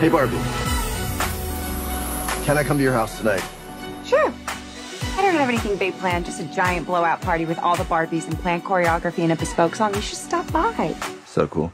Hey, Barbie. Can I come to your house tonight? Sure. I don't have anything big planned, just a giant blowout party with all the Barbies and planned choreography and a bespoke song. You should stop by. So cool.